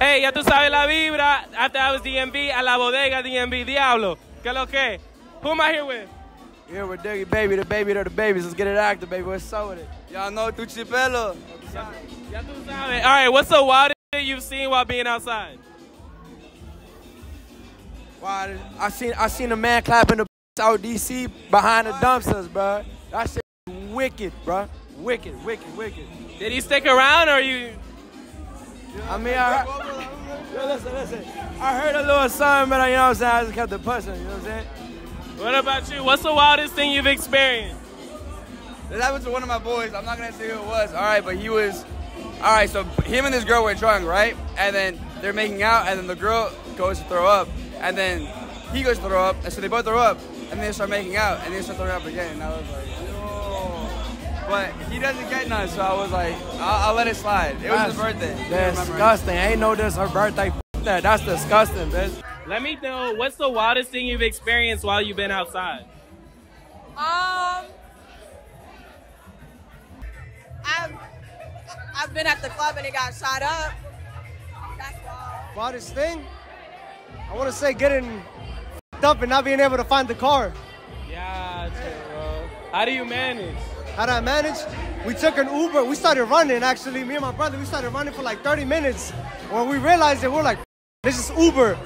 Hey, ya tú sabes la vibra. After Hours DMV, a la bodega DMV. Diablo. ¿Qué lo que? Who am I here with? Here with Diggy Baby, the baby to the babies. Let's get it active, baby. What's up with it? Y'all know Tuchipelo. Ya tú sabes. All right, what's the wildest thing you've seen while being outside? Wow, I seen I seen a man clapping the out DC behind the dumpsters, bro. That shit wicked, bro. Wicked, wicked, wicked. Did he stick around or you? I mean, I, yo, listen, listen. I heard a little something, but you know what I'm saying? I just kept it pushing, you know what I'm saying? What about you? What's the wildest thing you've experienced? This happened to one of my boys. I'm not gonna say who it was. All right, but he was. All right, so him and this girl were drunk, right? And then they're making out, and then the girl goes to throw up, and then he goes to throw up, and so they both throw up, and then they start making out, and they start throwing up again. And I was like. But he doesn't get none, so I was like, I'll, I'll let it slide. It was his birthday. Disgusting. I disgusting. Ain't know this her birthday. F- that. That's disgusting, bitch. Let me know what's the wildest thing you've experienced while you've been outside. Um, I've I've been at the club and it got shot up. That's wild. Wildest thing? I want to say getting f***ed up and not being able to find the car. Yeah, bro. How do you manage? How did I manage? We took an Uber. We started running, actually. Me and my brother, we started running for like 30 minutes. When we realized it, we are like, this is Uber.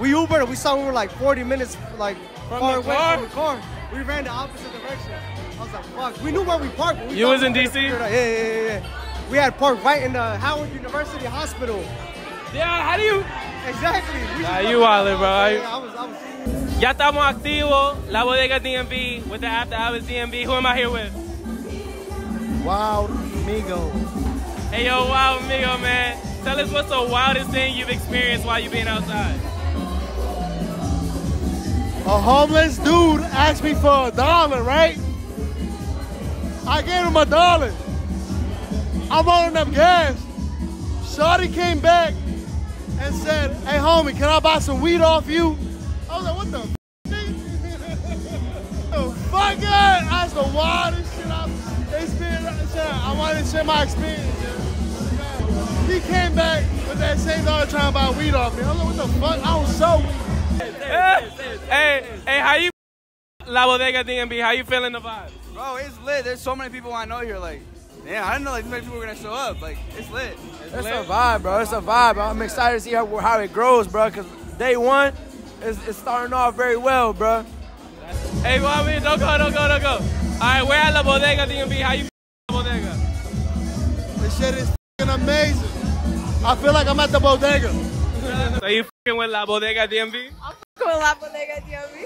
We Ubered and we saw we were like 40 minutes like From far the away car? from the car. We ran the opposite direction. I was like, fuck. We knew where we parked. but we You was in DC? Yeah, yeah, yeah. We had parked right in the Howard University Hospital. Yeah, how do you? Exactly. We Nah, you wildin', bro. Yeah, I was, I was. Ya estamos activos. La bodega DMV with the After Hours DMV. Who am I here with? Wild Migo. Hey, yo, wow, amigo, man. Tell us what's the wildest thing you've experienced while you've been outside. A homeless dude asked me for a dollar, right? I gave him a dollar. I'm rolling up gas. Shorty came back and said, hey homie, can I buy some weed off you? I was like, what the f- nigga? the fuck God? That's the wildest shit I've experienced. I wanted to share my experience. He came back with that same dollar trying to buy weed off me. I was like, what the fuck? I was so weak. hey, hey, how you? La bodega DMV, How you feeling the vibe? Bro, it's lit. There's so many people I know here. Like, yeah, I didn't know like this many people were gonna show up. Like, it's lit. It's a vibe, bro. It's a vibe. I'm excited to see how, how it grows, bro. Cause day one, it's, it's starting off very well, bro. Hey, Bobby, don't go, don't go, don't go. All right, we're at La Bodega DMV. How you La Bodega? This shit is fucking amazing. I feel like I'm at the bodega. So you fucking with La Bodega DMV? I'm fucking with La Bodega DMV.